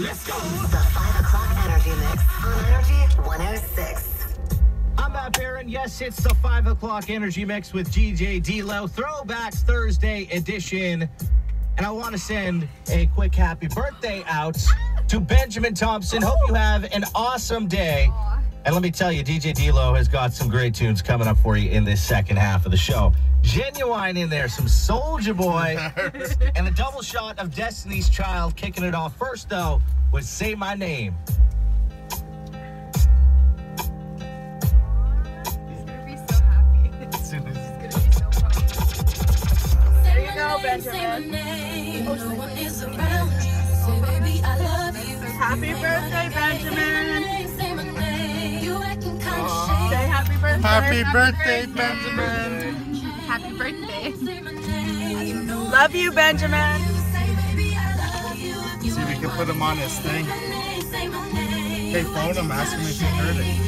Let's go. The 5 o'clock energy mix on Energy 106. I'm Matt Barron. Yes, it's the 5 o'clock energy mix with DJ D'Lo. Throwbacks Thursday edition. And I want to send a quick happy birthday out to Benjamin Thompson. Hope you have an awesome day. And let me tell you, DJ D'Lo has got some great tunes coming up for you in this second half of the show. Ginuwine in there, some Soulja Boy, and a double shot of Destiny's Child kicking it off. First, though, was Say My Name. There you go, Benjamin. Happy birthday, Benjamin. Happy birthday. Happy birthday, Benjamin. Happy birthday. Love you, Benjamin. See if we can put him on his thing. Hey, phone him, ask him if he heard it.